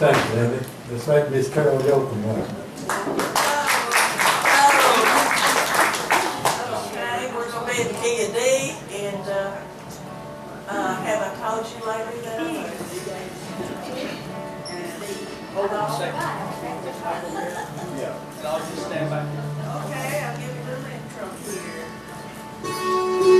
Thank you, Debbie. Let's Miss Carol Yoakum welcome. Okay, we're gonna be at P and D, and, uh, uh, have I told you lately that? Hold on a second. Yeah, and I'll just stand back. Okay, I'll give you a little intro here.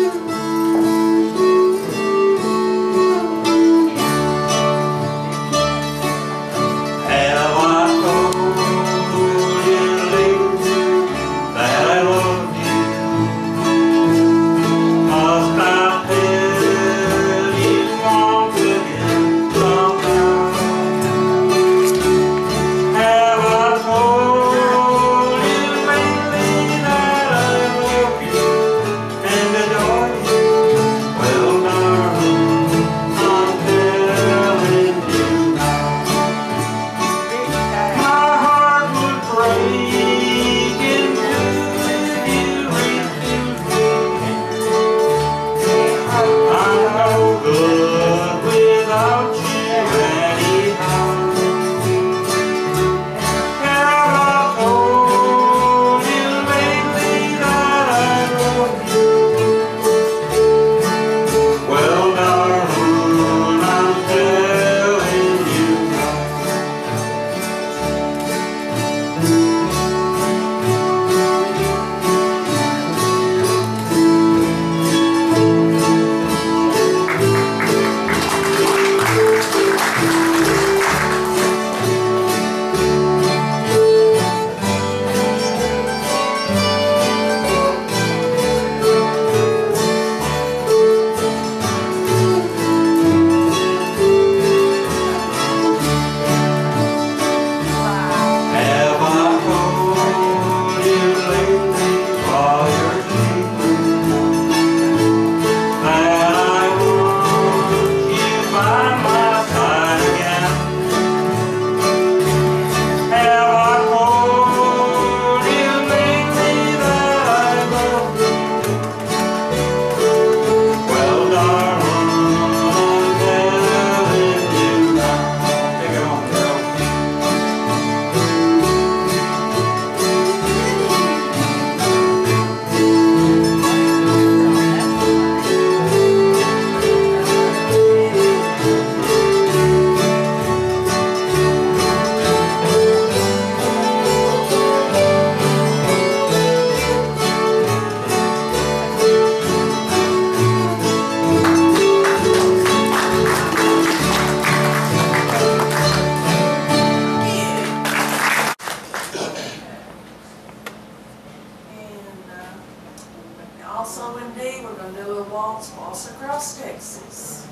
we're going to do a waltz, across Texas.